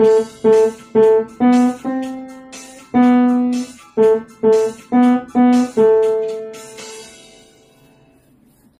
Música